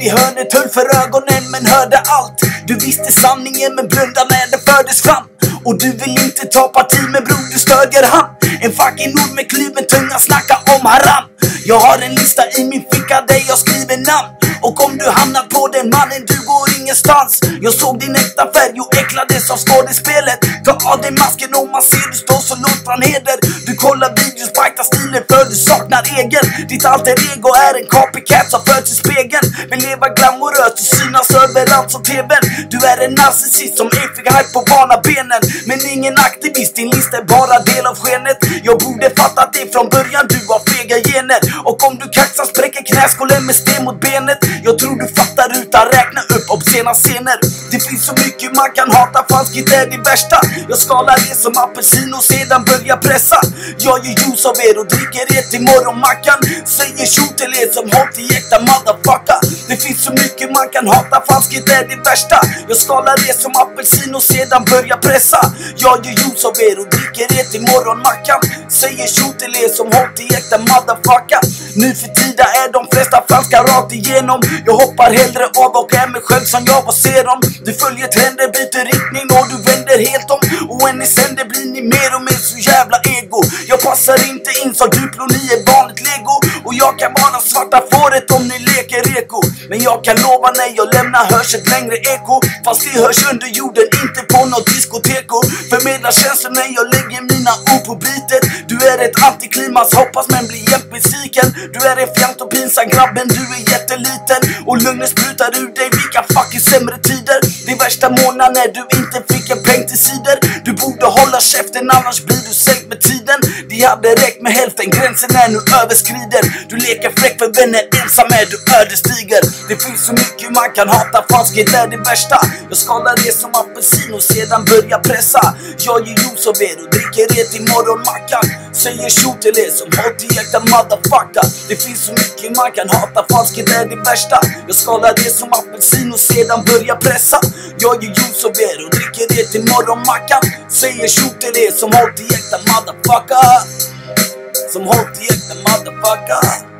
i hörnet, höll för ögonen men hörde allt. Du visste sanningen men blundade när det fördes fram. Och du vill inte ta parti men bror du stödjer han. En fucking ord med kluven tunga, snacka om haram. Jag har en lista i min ficka där jag skriver namn. Och om du hamnar på den mannen, du går ingenstans. Jag såg din äkta färg och äcklades av skådespelet. Ta av dig masken om man ser du står så långt från heder. Du kollar videos för du saknar egen. Ditt alter ego är en copycat som föds i spegeln. Vill leva glamoröst och synas överallt som TVn. Du är en narcissist som ej fick hype på vana benen. Men ingen aktivist, din lista är bara del av skenet. Jag borde fattat det från början, du har fega gener. Och om du kaxar spräcker knäskålen med sten mot benet. Jag tror du fattar utan räkna upp obscena scener. Det finns så mycket man kan hata, falskhet är det värsta. Jag skalar det som apelsin och sedan börjar pressa. Jag gör juice av er och dricker er till morgonmackan. Säger tjo till er som håll till äkta motherfucker. Det finns så mycket man kan hata, falskhet är det värsta. Jag skalar det som apelsin och sedan börjar pressa. Jag gör juice av er och dricker er till morgonmackan. Säger tjo till er som håll till äkta motherfucker. Nu för tida är de flesta falska rakt igenom. Jag hoppar hellre av och är mig själv som jag var ser dem. Du följer trender, byter riktning passar inte in sa Duplo, ni är vanligt lego. Och jag kan vara svarta fåret om ni leker reko. Men jag kan lova när jag lämnar hörs ett längre eko. Fast det hörs under jorden, inte på något diskoteko. Förmedlar känslor när jag lägger mina ord på bitet. Du är ett antiklimax, hoppas men blir jämt besviken. Du är en fjant och pinsam grabben, du är jätteliten. Och lugnet sprutar ur dig, vilka fucking sämre tider. Det värsta månaden när du inte fick en peng till sidor. Du borde hålla käften annars blir du sämre. Det hade räckt med hälften, gränsen är nu överskriden. Du leker fräck för vänner, ensam är du ödesdiger. Det finns så mycket man kan hata, falskhet är det värsta. Jag skalar det som apelsin och sedan börjar pressa. Jag ger juice av er och dricker er till morgonmackan. Säger tjo till er som håll äkta motherfucker. Det finns så mycket man kan hata, falskhet är det värsta. Jag skalar det som apelsin och sedan börjar pressa. Jag är juice av er och dricker det till morgonmackan. Säger tjo till er som håll äkta motherfucker. Som håll äkta motherfucker.